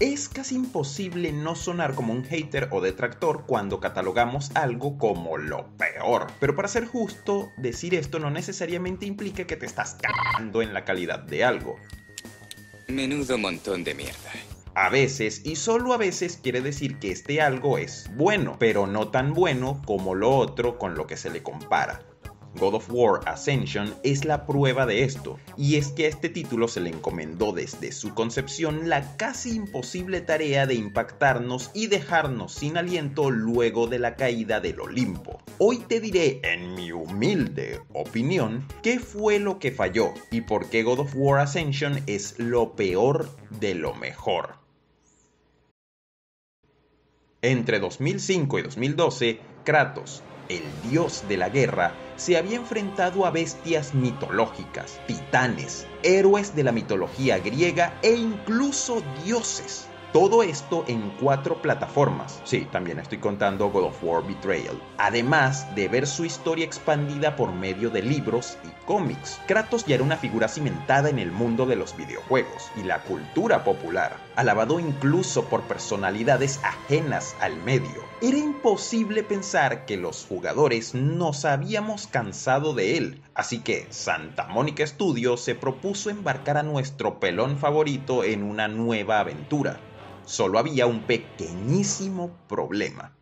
Es casi imposible no sonar como un hater o detractor cuando catalogamos algo como lo peor. Pero para ser justo, decir esto no necesariamente implica que te estás cagando en la calidad de algo. Menudo montón de mierda. A veces, y solo a veces, quiere decir que este algo es bueno, pero no tan bueno como lo otro con lo que se le compara. God of War Ascension es la prueba de esto, y es que a este título se le encomendó desde su concepción la casi imposible tarea de impactarnos y dejarnos sin aliento luego de la caída del Olimpo. Hoy te diré, en mi humilde opinión, qué fue lo que falló y por qué God of War Ascension es lo peor de lo mejor. Entre 2005 y 2012, Kratos, el dios de la guerra, se había enfrentado a bestias mitológicas, titanes, héroes de la mitología griega e incluso dioses. Todo esto en cuatro plataformas. Sí, también estoy contando God of War Betrayal. Además de ver su historia expandida por medio de libros y cómics. Kratos ya era una figura cimentada en el mundo de los videojuegos y la cultura popular, alabado incluso por personalidades ajenas al medio. Era imposible pensar que los jugadores nos habíamos cansado de él, así que Santa Mónica Studios se propuso embarcar a nuestro pelón favorito en una nueva aventura Solo había un pequeñísimo problema.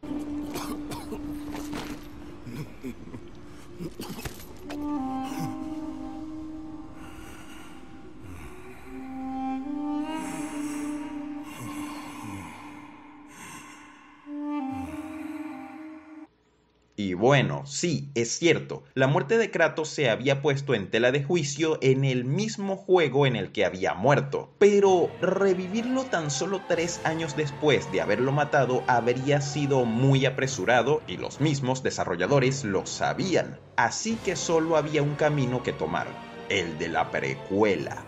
Y bueno, sí, es cierto, la muerte de Kratos se había puesto en tela de juicio en el mismo juego en el que había muerto, pero revivirlo tan solo tres años después de haberlo matado habría sido muy apresurado y los mismos desarrolladores lo sabían, así que solo había un camino que tomar, el de la precuela.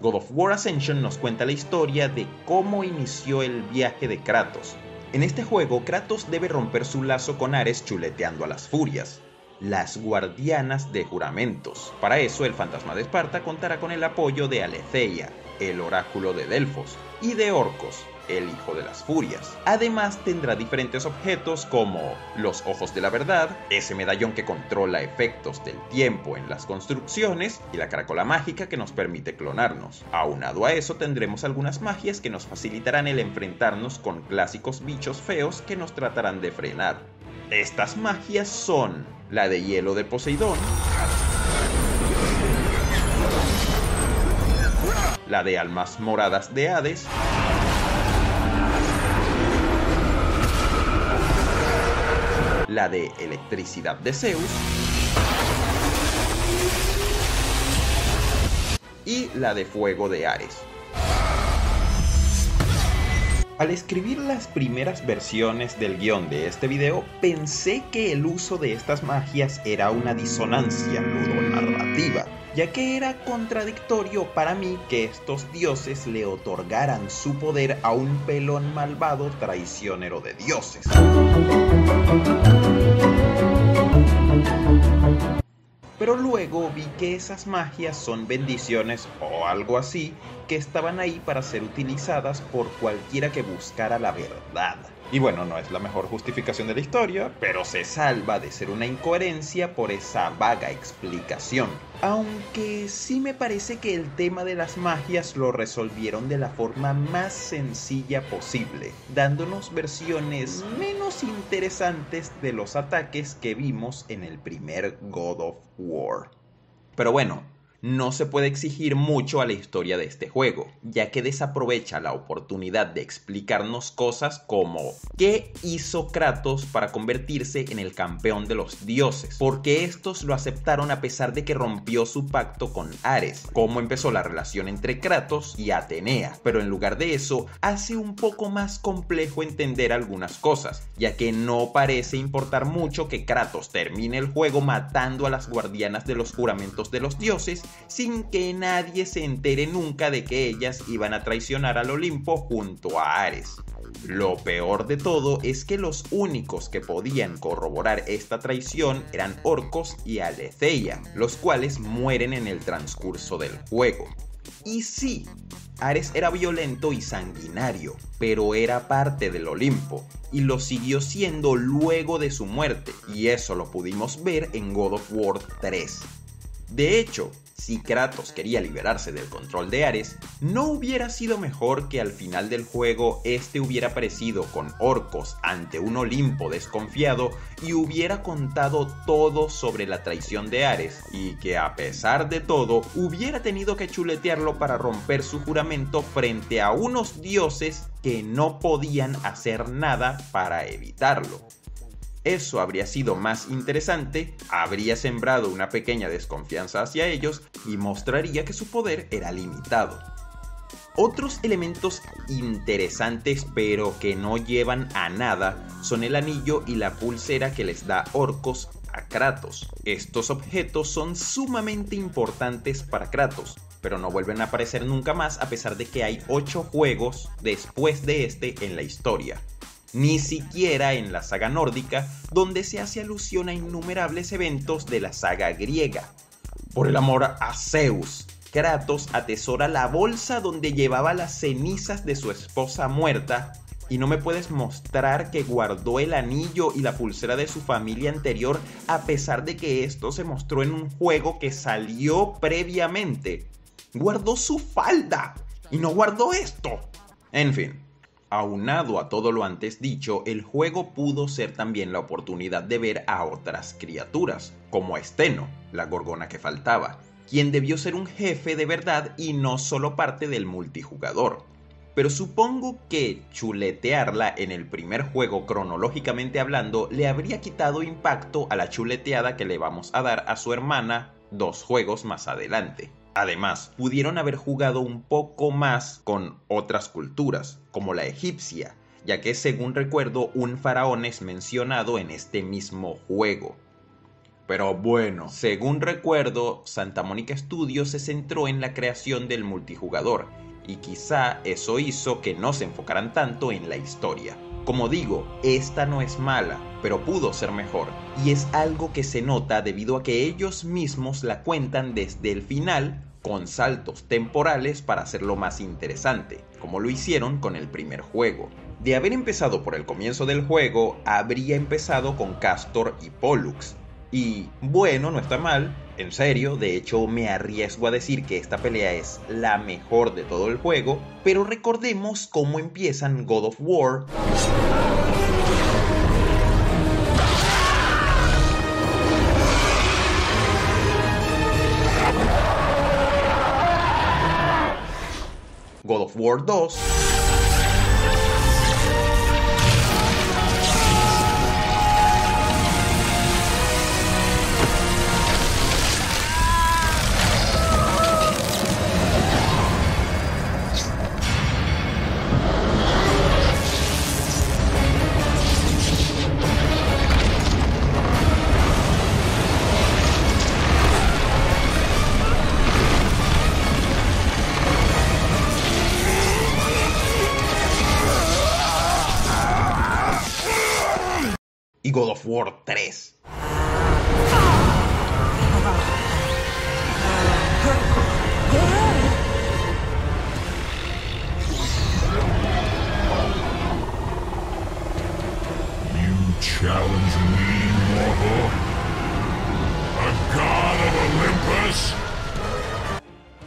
God of War Ascension nos cuenta la historia de cómo inició el viaje de Kratos, en este juego, Kratos debe romper su lazo con Ares chuleteando a las furias, las guardianas de juramentos. Para eso, el fantasma de Esparta contará con el apoyo de Aletheia, el oráculo de Delfos, y de Orcos, el hijo de las furias. Además tendrá diferentes objetos como los ojos de la verdad, ese medallón que controla efectos del tiempo en las construcciones y la caracola mágica que nos permite clonarnos. Aunado a eso tendremos algunas magias que nos facilitarán el enfrentarnos con clásicos bichos feos que nos tratarán de frenar. Estas magias son la de hielo de Poseidón, la de almas moradas de Hades, la de electricidad de Zeus y la de fuego de Ares. Al escribir las primeras versiones del guion de este video, pensé que el uso de estas magias era una disonancia ludonarrativa, ya que era contradictorio para mí que estos dioses le otorgaran su poder a un pelón malvado traicionero de dioses. Pero luego vi que esas magias son bendiciones o algo así que estaban ahí para ser utilizadas por cualquiera que buscara la verdad. Y bueno, no es la mejor justificación de la historia, pero se salva de ser una incoherencia por esa vaga explicación. Aunque sí me parece que el tema de las magias lo resolvieron de la forma más sencilla posible, dándonos versiones menos interesantes de los ataques que vimos en el primer God of War. Pero bueno, no se puede exigir mucho a la historia de este juego, ya que desaprovecha la oportunidad de explicarnos cosas como ¿qué hizo Kratos para convertirse en el campeón de los dioses? ¿Por qué estos lo aceptaron a pesar de que rompió su pacto con Ares? ¿Cómo empezó la relación entre Kratos y Atenea? Pero en lugar de eso, hace un poco más complejo entender algunas cosas, ya que no parece importar mucho que Kratos termine el juego matando a las guardianas de los juramentos de los dioses sin que nadie se entere nunca de que ellas iban a traicionar al Olimpo junto a Ares. Lo peor de todo es que los únicos que podían corroborar esta traición eran Orcos y Aletheia, los cuales mueren en el transcurso del juego. Y sí, Ares era violento y sanguinario, pero era parte del Olimpo, y lo siguió siendo luego de su muerte, y eso lo pudimos ver en God of War 3. De hecho, si Kratos quería liberarse del control de Ares, ¿no hubiera sido mejor que al final del juego este hubiera aparecido con orcos ante un Olimpo desconfiado y hubiera contado todo sobre la traición de Ares y que a pesar de todo hubiera tenido que chuletearlo para romper su juramento frente a unos dioses que no podían hacer nada para evitarlo? Eso habría sido más interesante, habría sembrado una pequeña desconfianza hacia ellos y mostraría que su poder era limitado. Otros elementos interesantes pero que no llevan a nada son el anillo y la pulsera que les da Orcos a Kratos. Estos objetos son sumamente importantes para Kratos, pero no vuelven a aparecer nunca más a pesar de que hay 8 juegos después de este en la historia ni siquiera en la saga nórdica, donde se hace alusión a innumerables eventos de la saga griega. Por el amor a Zeus, Kratos atesora la bolsa donde llevaba las cenizas de su esposa muerta y no me puedes mostrar que guardó el anillo y la pulsera de su familia anterior a pesar de que esto se mostró en un juego que salió previamente. Guardó su falda y no guardó esto. En fin, Aunado a todo lo antes dicho, el juego pudo ser también la oportunidad de ver a otras criaturas, como Esteno, la gorgona que faltaba, quien debió ser un jefe de verdad y no solo parte del multijugador. Pero supongo que chuletearla en el primer juego cronológicamente hablando le habría quitado impacto a la chuleteada que le vamos a dar a su hermana dos juegos más adelante. Además, pudieron haber jugado un poco más con otras culturas, como la egipcia, ya que según recuerdo un faraón es mencionado en este mismo juego. Pero bueno, según recuerdo, Santa Mónica Studios se centró en la creación del multijugador, y quizá eso hizo que no se enfocaran tanto en la historia. Como digo, esta no es mala, pero pudo ser mejor, y es algo que se nota debido a que ellos mismos la cuentan desde el final con saltos temporales para hacerlo más interesante, como lo hicieron con el primer juego. De haber empezado por el comienzo del juego, habría empezado con Castor y Pollux. Y bueno, no está mal, en serio, de hecho me arriesgo a decir que esta pelea es la mejor de todo el juego, pero recordemos cómo empiezan God of War. God of War 2. God of War 3.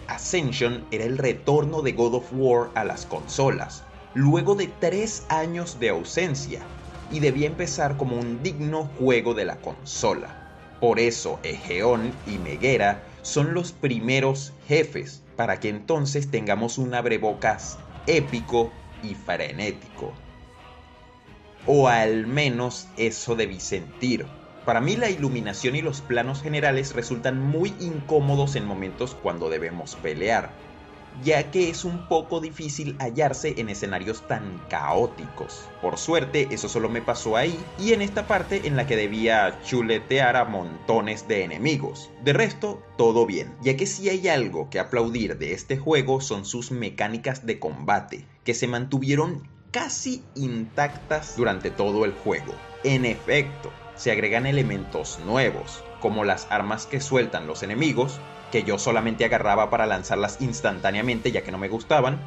Ascension era el retorno de God of War a las consolas, luego de tres años de ausencia, y debía empezar como un digno juego de la consola. Por eso Egeón y Meguera son los primeros jefes, para que entonces tengamos un abrebocas épico y frenético. O al menos eso debí sentir. Para mí la iluminación y los planos generales resultan muy incómodos en momentos cuando debemos pelear ya que es un poco difícil hallarse en escenarios tan caóticos. Por suerte, eso solo me pasó ahí y en esta parte en la que debía chuletear a montones de enemigos. De resto, todo bien, ya que si hay algo que aplaudir de este juego son sus mecánicas de combate, que se mantuvieron casi intactas durante todo el juego. En efecto, se agregan elementos nuevos, como las armas que sueltan los enemigos, que yo solamente agarraba para lanzarlas instantáneamente ya que no me gustaban,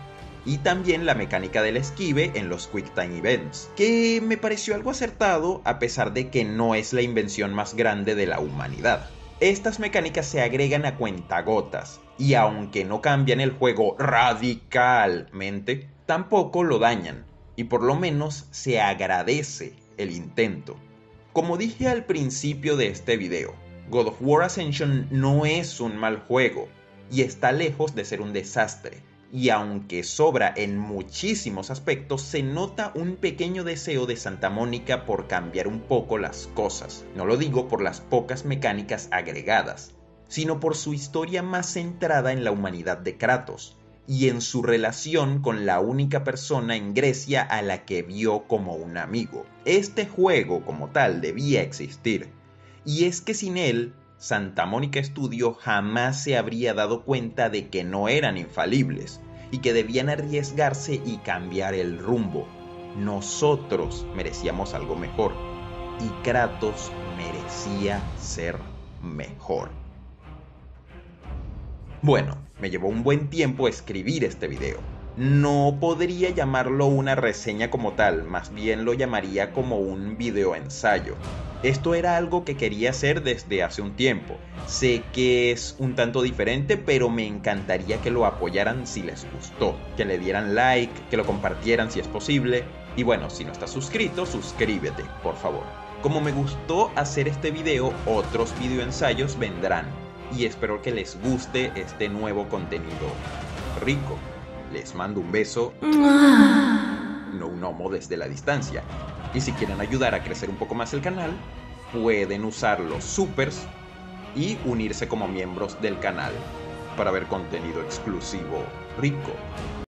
y también la mecánica del esquive en los Quick Time Events, que me pareció algo acertado a pesar de que no es la invención más grande de la humanidad. Estas mecánicas se agregan a cuentagotas, y aunque no cambian el juego radicalmente, tampoco lo dañan, y por lo menos se agradece el intento. Como dije al principio de este video, God of War Ascension no es un mal juego, y está lejos de ser un desastre, y aunque sobra en muchísimos aspectos, se nota un pequeño deseo de Santa Mónica por cambiar un poco las cosas. No lo digo por las pocas mecánicas agregadas, sino por su historia más centrada en la humanidad de Kratos y en su relación con la única persona en Grecia a la que vio como un amigo. Este juego como tal debía existir, y es que sin él Santa Mónica Studio jamás se habría dado cuenta de que no eran infalibles y que debían arriesgarse y cambiar el rumbo. Nosotros merecíamos algo mejor y Kratos merecía ser mejor. Bueno, me llevó un buen tiempo escribir este video. No podría llamarlo una reseña como tal, más bien lo llamaría como un video ensayo. Esto era algo que quería hacer desde hace un tiempo. Sé que es un tanto diferente, pero me encantaría que lo apoyaran si les gustó, que le dieran like, que lo compartieran si es posible. Y bueno, si no estás suscrito, suscríbete, por favor. Como me gustó hacer este video, otros videoensayos vendrán. Y espero que les guste este nuevo contenido rico. Les mando un beso. No un homo desde la distancia. Y si quieren ayudar a crecer un poco más el canal, pueden usar los supers y unirse como miembros del canal para ver contenido exclusivo rico.